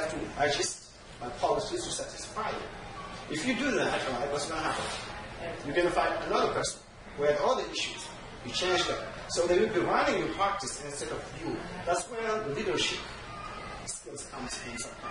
have to adjust my policies to satisfy you. If you do that, right, what's going to happen? You're going to find another person who had all the issues. You change them. So they will be running your practice instead of you. That's where the leadership skills comes in sometimes.